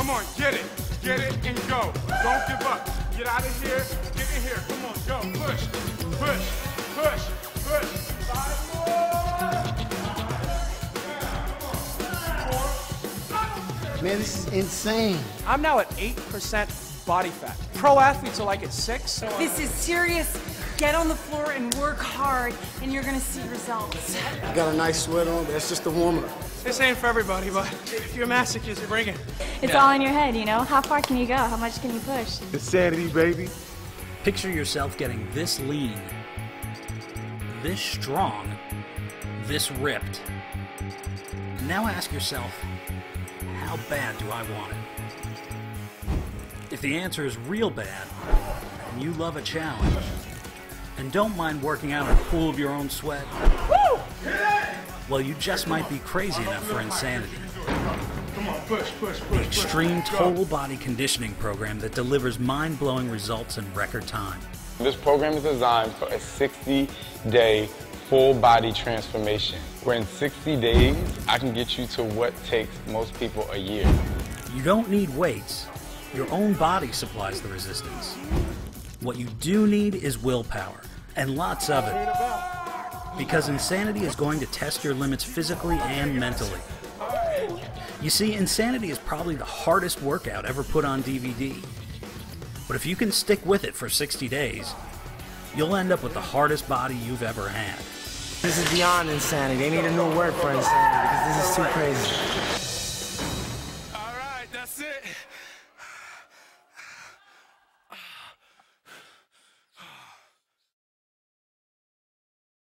Come on, get it. Get it and go. Don't give up. Get out of here. Get in here. Come on, go. Push. Push. Push. Push. Five Man, this is insane. I'm now at 8% body fat. Pro athletes are like at 6. This is serious. Get on the floor and work hard, and you're gonna see results. I got a nice sweat on, but that's just a warm up. This ain't for everybody, but if you're a masochist, bring it. It's all in your head, you know? How far can you go? How much can you push? Insanity, baby. Picture yourself getting this lean, this strong, this ripped. Now ask yourself, how bad do I want it? If the answer is real bad, and you love a challenge, and don't mind working out in a pool of your own sweat, well, you just might be crazy enough for insanity. Come on, push, push, push. The extreme total body conditioning program that delivers mind blowing results in record time. This program is designed for a 60 day full body transformation, where in 60 days, I can get you to what takes most people a year. You don't need weights, your own body supplies the resistance. What you do need is willpower, and lots of it. Because insanity is going to test your limits physically and mentally. You see, insanity is probably the hardest workout ever put on DVD. But if you can stick with it for 60 days, you'll end up with the hardest body you've ever had. This is beyond insanity. They need a new word for insanity because this is too crazy.